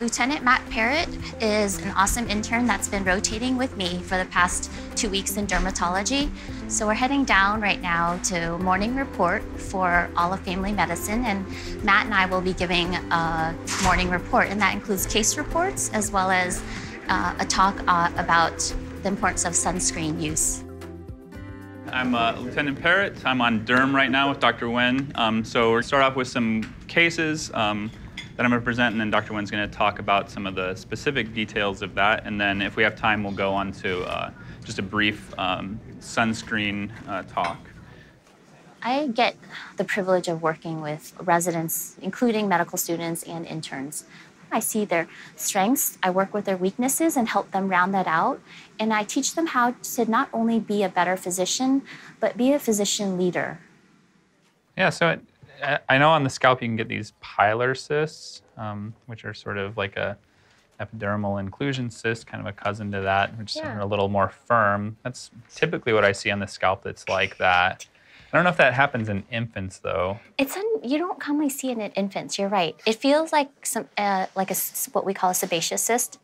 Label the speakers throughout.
Speaker 1: Lieutenant Matt Parrott is an awesome intern that's been rotating with me for the past two weeks in dermatology. So we're heading down right now to morning report for all of family medicine, and Matt and I will be giving a morning report, and that includes case reports as well as uh, a talk uh, about the importance of sunscreen use.
Speaker 2: I'm uh, Lieutenant Parrott. I'm on derm right now with Dr. Nguyen. Um, so we'll start off with some cases. Um, that I'm going to present, and then Dr. Nguyen's going to talk about some of the specific details of that. And then if we have time, we'll go on to uh, just a brief um, sunscreen uh, talk.
Speaker 1: I get the privilege of working with residents, including medical students and interns. I see their strengths, I work with their weaknesses and help them round that out. And I teach them how to not only be a better physician, but be a physician leader.
Speaker 2: Yeah, so it, I know on the scalp you can get these pilar cysts, um, which are sort of like a epidermal inclusion cyst, kind of a cousin to that, which yeah. are a little more firm. That's typically what I see on the scalp that's like that. I don't know if that happens in infants though.
Speaker 1: It's un, you don't commonly see it in infants. You're right. It feels like some uh, like a what we call a sebaceous cyst.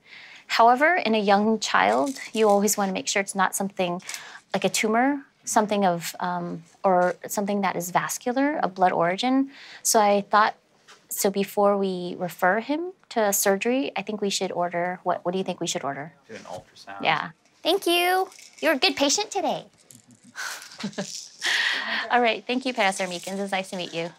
Speaker 1: However, in a young child, you always want to make sure it's not something like a tumor something of um, or something that is vascular, of blood origin. So I thought so before we refer him to surgery, I think we should order what what do you think we should order?
Speaker 2: Do an ultrasound.
Speaker 1: Yeah. Thank you. You're a good patient today. All right. Thank you, Pastor Meekins. It's nice to meet you.